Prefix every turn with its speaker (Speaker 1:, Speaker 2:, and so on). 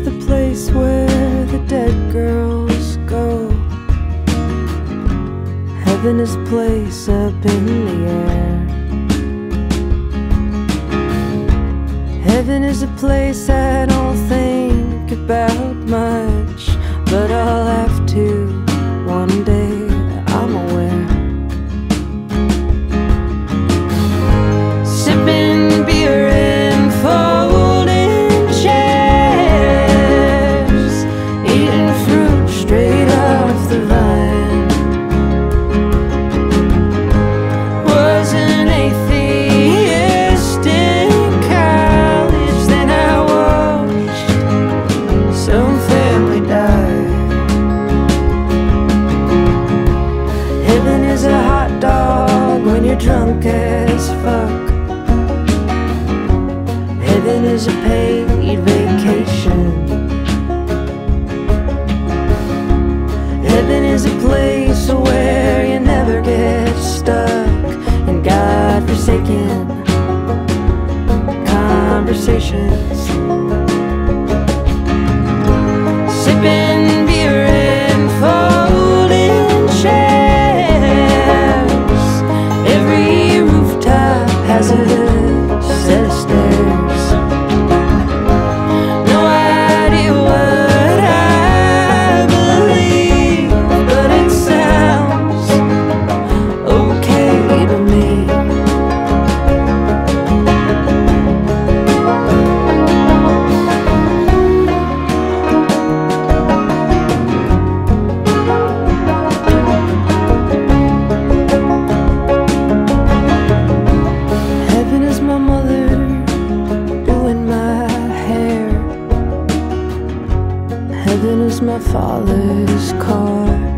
Speaker 1: the place where the dead girls go. Heaven is a place up in the air. Heaven is a place I don't think about much. drunk as fuck. Heaven is a paid vacation. Heaven is a place where you never get stuck in godforsaken conversations. than is my father's car.